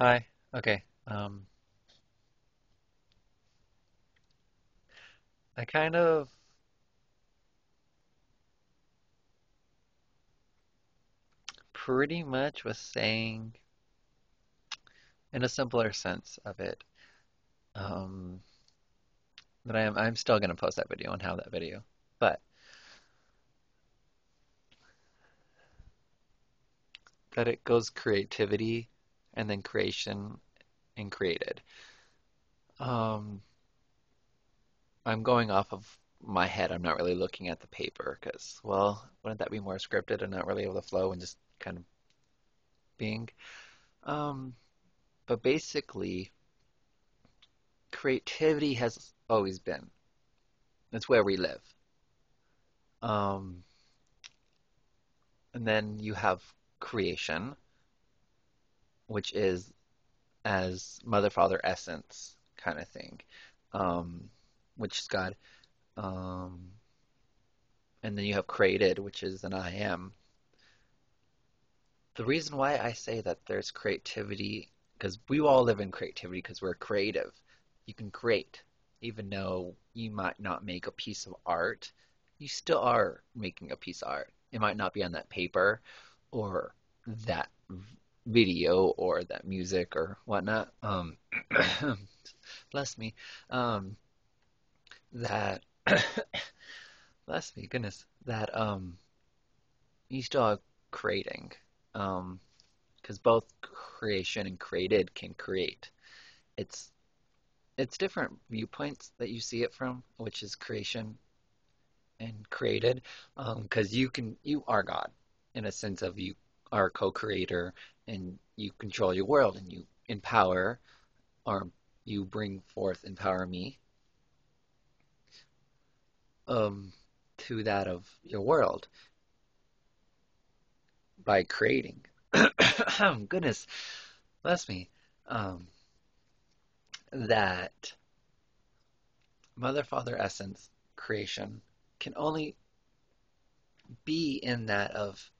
Hi. Okay. Um, I kind of pretty much was saying in a simpler sense of it, um, that I am I'm still gonna post that video and have that video. But that it goes creativity and then creation and created. Um, I'm going off of my head. I'm not really looking at the paper because, well, wouldn't that be more scripted and not really able to flow and just kind of being? Um, but basically, creativity has always been. It's where we live. Um, and then you have creation, which is as mother, father, essence kind of thing, um, which is God. Um, and then you have created, which is an I am. The reason why I say that there's creativity, because we all live in creativity because we're creative. You can create, even though you might not make a piece of art, you still are making a piece of art. It might not be on that paper or that video or that music or whatnot. Um, bless me. Um, that bless me, goodness. That um, you still are creating. Um, because both creation and created can create. It's it's different viewpoints that you see it from, which is creation and created. Um, because you can you are God in a sense of you are co-creator and you control your world and you empower or you bring forth empower me um, to that of your world by creating. Goodness, bless me. Um, that mother, father, essence, creation can only be in that of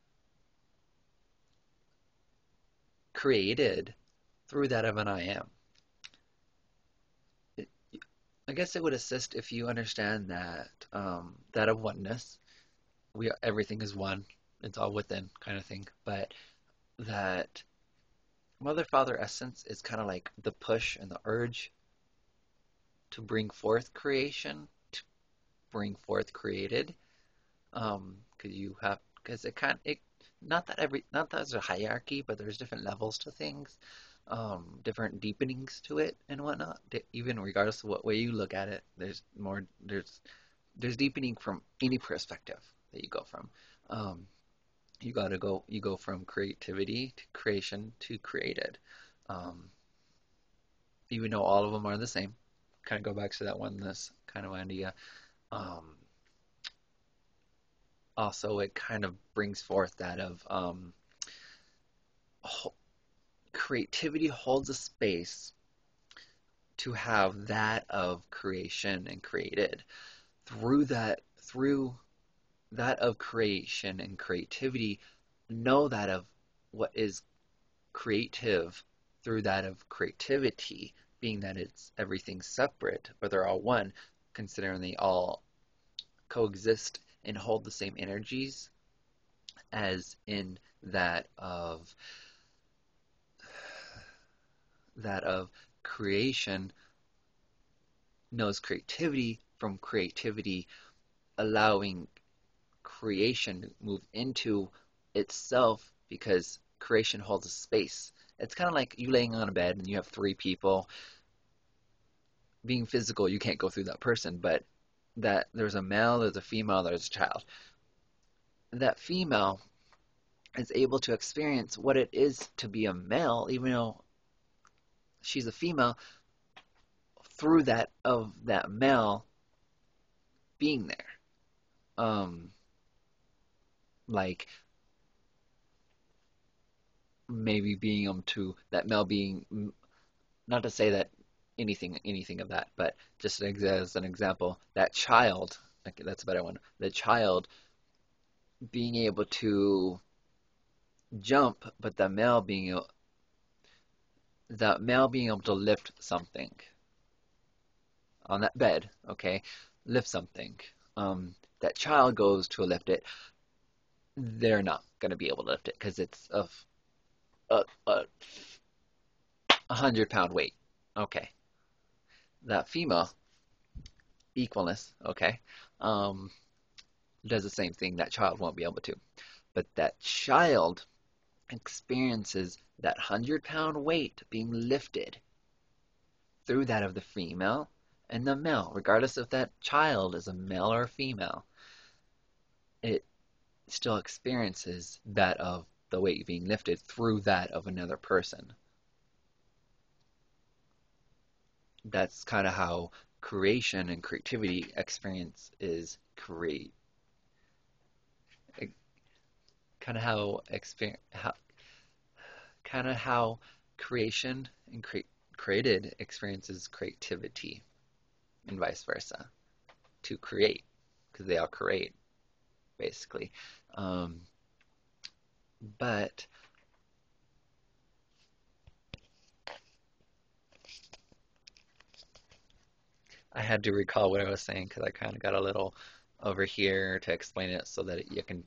created through that of an I am. I guess it would assist if you understand that um, that of oneness. We everything is one. It's all within, kind of thing. But that mother father essence is kind of like the push and the urge to bring forth creation, to bring forth created. Um, because you have because it kind it not that every not that there's a hierarchy, but there's different levels to things, um, different deepenings to it and whatnot. Even regardless of what way you look at it, there's more there's there's deepening from any perspective that you go from. Um, you gotta go you go from creativity to creation to created. Um, even though all of them are the same, kind of go back to that oneness kind of idea. Um, also, it kind of brings forth that of um, creativity holds a space to have that of creation and created. Through that through that of creation and creativity know that of what is creative through that of creativity being that it's everything separate but they're all one considering they all coexist and hold the same energies as in that of that of creation knows creativity from creativity allowing creation to move into itself because creation holds a space. It's kind of like you laying on a bed and you have three people. Being physical you can't go through that person but that there's a male, there's a female, there's a child. That female is able to experience what it is to be a male, even though she's a female, through that of that male being there. Um, like maybe being able to that male being not to say that anything anything of that. But just as an example, that child, okay, that's a better one. The child being able to jump, but the male being the male being able to lift something on that bed, okay, lift something. Um, that child goes to lift it, they're not going to be able to lift it because it's a, a, a hundred pound weight. Okay. That female, equalness, okay, um, does the same thing. That child won't be able to. But that child experiences that hundred pound weight being lifted through that of the female and the male, regardless if that child is a male or a female. It still experiences that of the weight being lifted through that of another person. That's kind of how creation and creativity experience is create. Kind of how experience, kind of how creation and cre- created experiences creativity, and vice versa. To create, because they all create basically. Um, but I had to recall what I was saying because I kind of got a little over here to explain it so that you can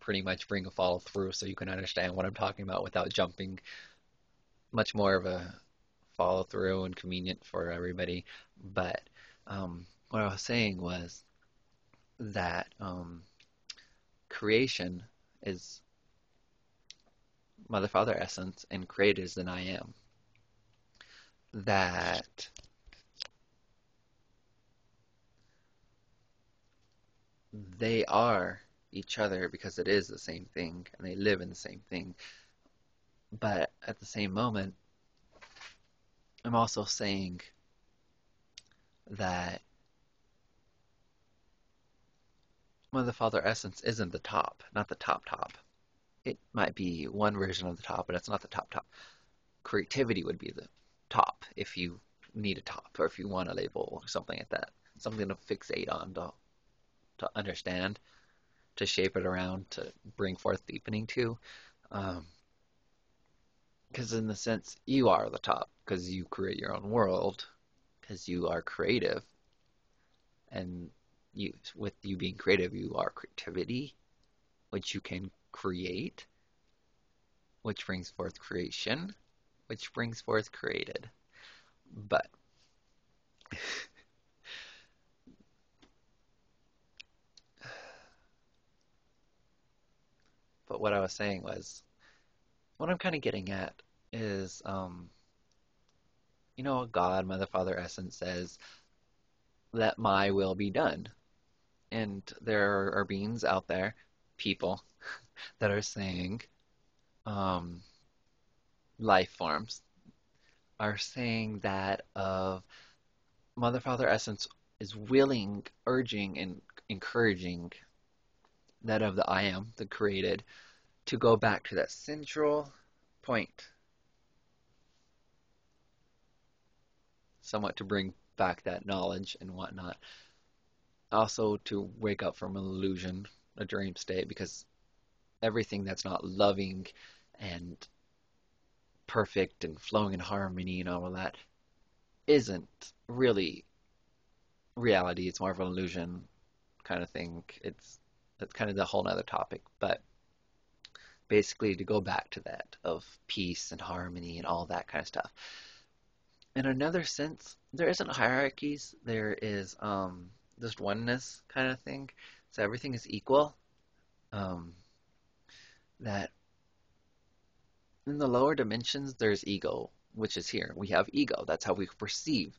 pretty much bring a follow through so you can understand what I'm talking about without jumping. Much more of a follow through and convenient for everybody. But um, what I was saying was that um, creation is Mother Father essence and created is an I am. That they are each other because it is the same thing and they live in the same thing. But at the same moment, I'm also saying that Mother Father essence isn't the top, not the top top. It might be one version of the top, but it's not the top top. Creativity would be the top if you need a top or if you want a label or something like that. Something to fixate on to, to understand, to shape it around, to bring forth deepening to. Because um, in the sense, you are the top because you create your own world, because you are creative, and you with you being creative, you are creativity, which you can create, which brings forth creation, which brings forth created. But but what I was saying was what I'm kind of getting at is um you know God, Mother, Father, Essence says, "Let my will be done." And there are beings out there, people, that are saying, um, life forms, are saying that of Mother, Father, Essence is willing, urging, and encouraging that of the I am, the created, to go back to that central point, somewhat to bring back that knowledge and whatnot also to wake up from an illusion, a dream state, because everything that's not loving and perfect and flowing in harmony and all of that isn't really reality. It's more of an illusion kind of thing. It's that's kind of the whole other topic, but basically to go back to that of peace and harmony and all that kind of stuff. In another sense, there isn't hierarchies. There is um, just oneness kind of thing. So everything is equal. Um, that in the lower dimensions, there's ego, which is here. We have ego. That's how we perceive.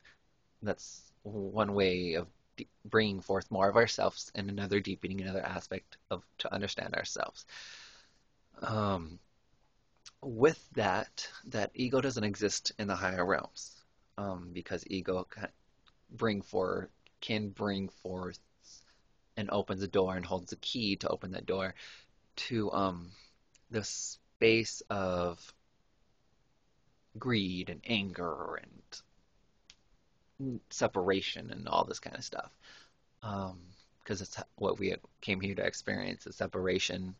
That's one way of bringing forth more of ourselves and another deepening another aspect of to understand ourselves. Um, with that, that ego doesn't exist in the higher realms um, because ego can bring forth can bring forth and opens a door and holds a key to open that door to um, the space of greed and anger and separation and all this kind of stuff. Because um, it's what we came here to experience: a separation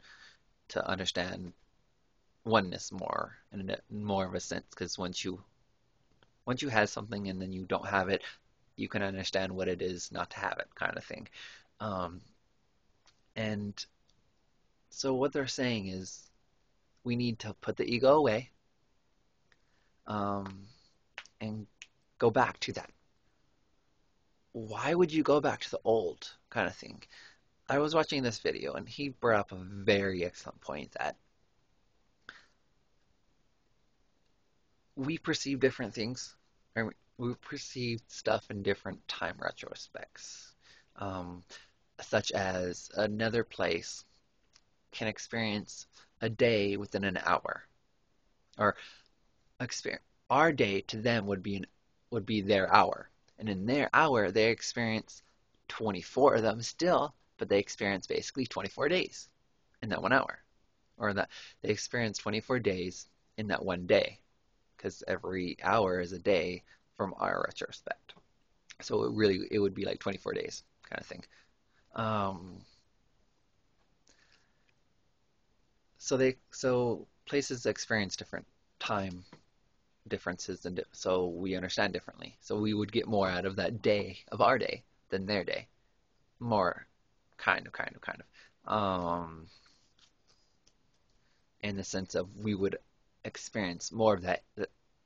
to understand oneness more in more of a sense because once you once you have something and then you don't have it, you can understand what it is not to have it, kind of thing. Um, and so what they're saying is we need to put the ego away um, and go back to that. Why would you go back to the old kind of thing? I was watching this video and he brought up a very excellent point that we perceive different things, or we perceive stuff in different time retrospects, um, such as another place can experience a day within an hour, or experience our day to them would be an, would be their hour, and in their hour they experience 24 of them still, but they experience basically 24 days in that one hour, or that they experience 24 days in that one day because every hour is a day from our retrospect. So it really it would be like 24 days kind of thing. Um, so they so places experience different time differences and so we understand differently. So we would get more out of that day of our day than their day. More kind of kind of kind of um in the sense of we would experience more of that,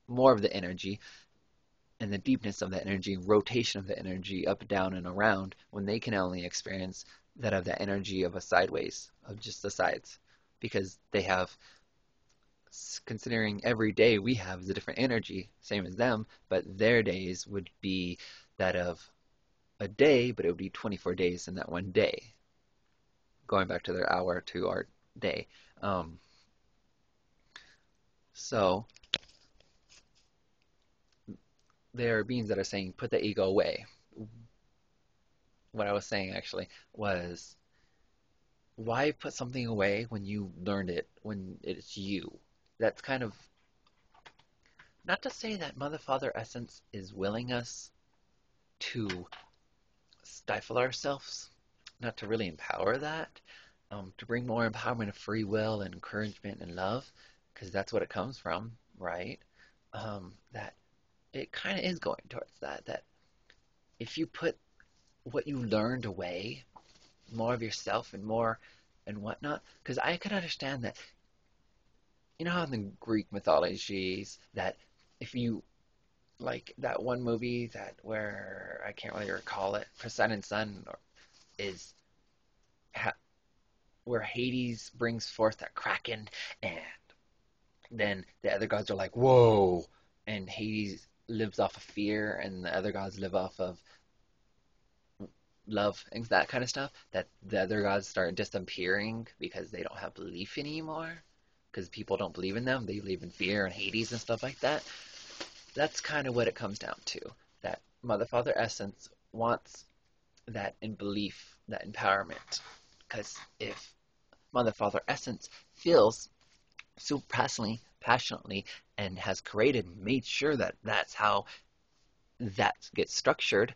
more of the energy and the deepness of the energy, rotation of the energy up, down, and around, when they can only experience that of the energy of a sideways, of just the sides, because they have, considering every day we have is a different energy, same as them, but their days would be that of a day, but it would be 24 days in that one day, going back to their hour to our day. Um, so there are beings that are saying put the ego away. What I was saying actually was why put something away when you learned it when it's you? That's kind of not to say that Mother Father Essence is willing us to stifle ourselves, not to really empower that, um, to bring more empowerment of free will and encouragement and love, because that's what it comes from, right? Um, that it kind of is going towards that. That if you put what you learned away, more of yourself and more and whatnot, because I could understand that. You know how in the Greek mythologies that if you like that one movie that where I can't really recall it, Poseidon's son is ha, where Hades brings forth that kraken and then the other gods are like, whoa, and Hades lives off of fear, and the other gods live off of love and that kind of stuff. That the other gods start disappearing because they don't have belief anymore, because people don't believe in them. They believe in fear and Hades and stuff like that. That's kind of what it comes down to. That Mother Father Essence wants that in belief, that empowerment. Because if Mother Father Essence feels so passionately, passionately, and has created, and made sure that that's how that gets structured,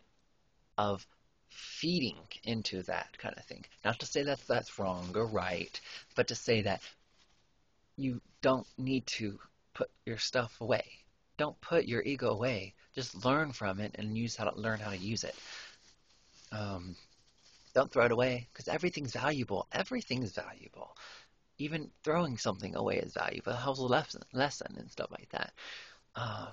of feeding into that kind of thing. Not to say that that's wrong or right, but to say that you don't need to put your stuff away. Don't put your ego away. Just learn from it and use how to learn how to use it. Um, don't throw it away because everything's valuable. Everything's valuable even throwing something away is valuable. It a lesson, lesson and stuff like that. Um,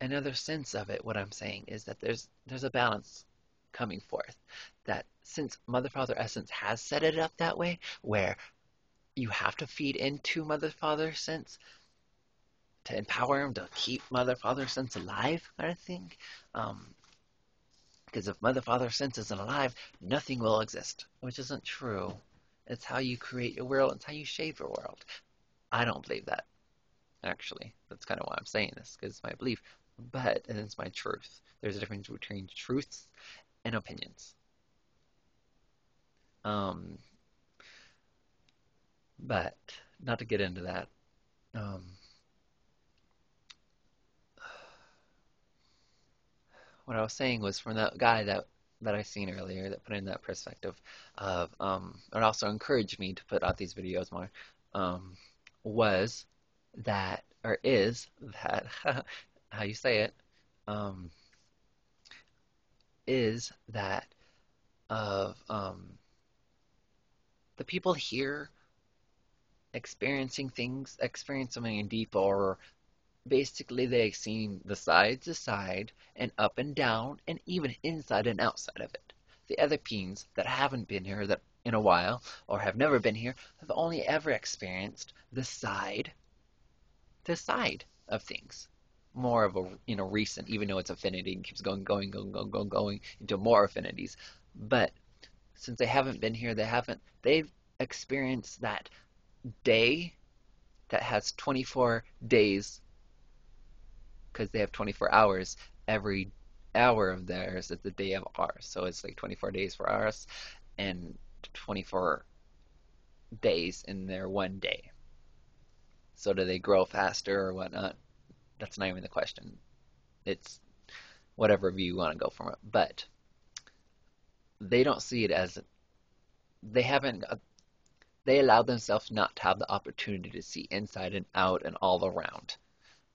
another sense of it, what I'm saying is that there's there's a balance coming forth. That since Mother Father Essence has set it up that way, where you have to feed into Mother Father Sense to empower him to keep Mother Father Sense alive, kind of thing. Um, because if Mother Father Sense isn't alive, nothing will exist, which isn't true. It's how you create your world, it's how you shape your world. I don't believe that, actually. That's kind of why I'm saying this, because it's my belief. But it's my truth. There's a difference between truths and opinions. Um, but, not to get into that, um, what I was saying was from the guy that that I seen earlier that put in that perspective of um, it also encouraged me to put out these videos more um, was that or is that how you say it um, is that of um, the people here experiencing things, experiencing something deep, or basically they've seen the side to side and up and down and even inside and outside of it. The other peens that haven't been here that in a while or have never been here have only ever experienced the side the side of things. More of a you know recent, even though it's affinity and keeps going, going, going, going, going, going into more affinities. But since they haven't been here, they haven't they've experienced that day that has 24 days because they have 24 hours. Every hour of theirs is the day of ours. So it's like 24 days for ours and 24 days in their one day. So do they grow faster or whatnot that's not even the question it's whatever view you want to go from it but they don't see it as they haven't they allow themselves not to have the opportunity to see inside and out and all around.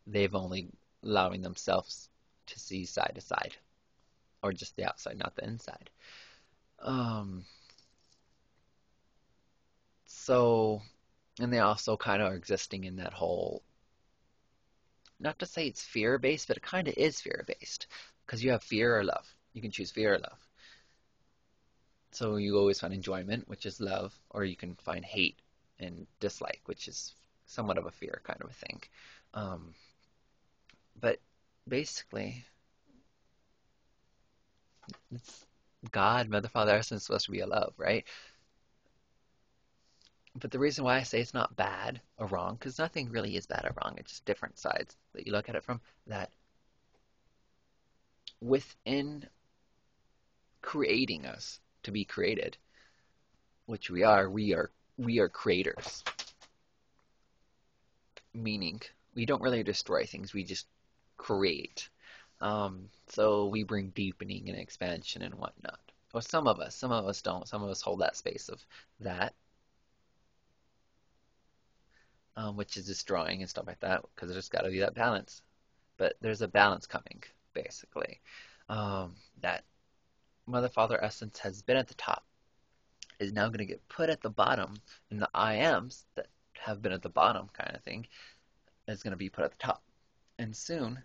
They've only allowing themselves to see side to side, or just the outside, not the inside. Um, so, and they also kind of are existing in that whole, not to say it's fear based, but it kind of is fear based because you have fear or love. You can choose fear or love. So you always find enjoyment, which is love, or you can find hate and dislike, which is somewhat of a fear kind of a thing. Um, but basically, God, Mother, Father, Essence supposed to be a love, right? But the reason why I say it's not bad or wrong, because nothing really is bad or wrong, it's just different sides that you look at it from, that within creating us, to be created, which we are, we are we are creators. Meaning, we don't really destroy things; we just create. Um, so we bring deepening and expansion and whatnot. Or some of us, some of us don't. Some of us hold that space of that, um, which is destroying and stuff like that, because there's got to be that balance. But there's a balance coming, basically. Um, that Mother Father Essence has been at the top is now going to get put at the bottom, and the I ams that have been at the bottom, kind of thing, is going to be put at the top. And soon,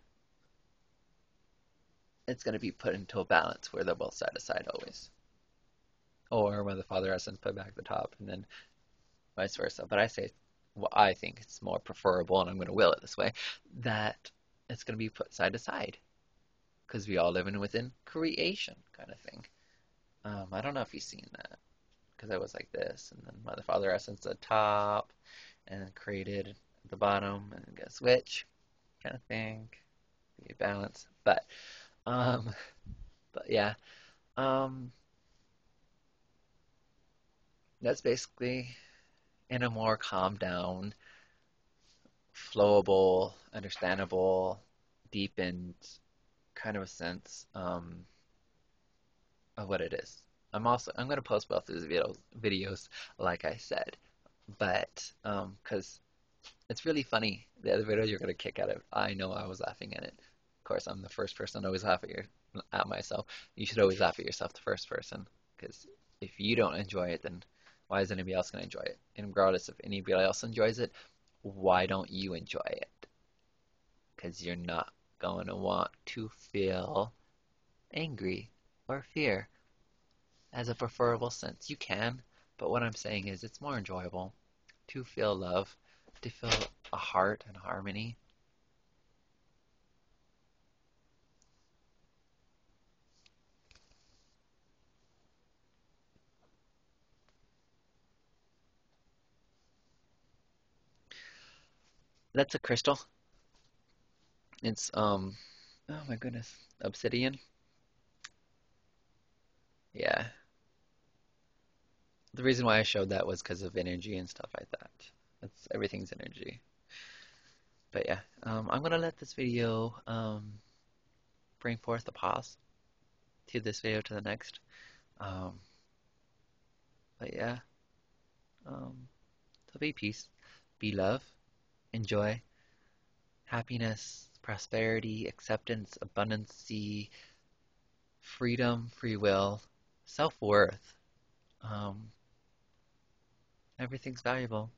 it's going to be put into a balance where they're both side to side always. Or when the Father Essence put back at the top, and then vice versa. But I say, well, I think it's more preferable, and I'm going to will it this way, that it's going to be put side to side because we all live in within creation kind of thing. Um, I don't know if you've seen that because I was like this, and then Mother Father Essence at the top, and created at the bottom, and a switch kind of thing, be balance. But, um, but yeah, um, that's basically in a more calm down, flowable, understandable, deepened kind of a sense um, of what it is. I'm also I'm gonna post both of these videos, videos like I said, but because um, it's really funny. The other videos you're gonna kick at it. I know I was laughing at it. Of course, I'm the first person to always laugh at your at myself. You should always laugh at yourself, the first person, because if you don't enjoy it, then why is anybody else gonna enjoy it? And regardless if anybody else enjoys it, why don't you enjoy it? Because you're not going to want to feel angry or fear as a preferable sense. You can, but what I'm saying is it's more enjoyable to feel love, to feel a heart and harmony. That's a crystal. It's um oh my goodness, obsidian. Yeah. The reason why I showed that was because of energy and stuff like that. That's, everything's energy. But yeah, um, I'm gonna let this video um, bring forth a pause to this video to the next. Um, but yeah, um, so be peace, be love, enjoy, happiness, prosperity, acceptance, abundancy, freedom, free will, self worth. Um, everything's valuable.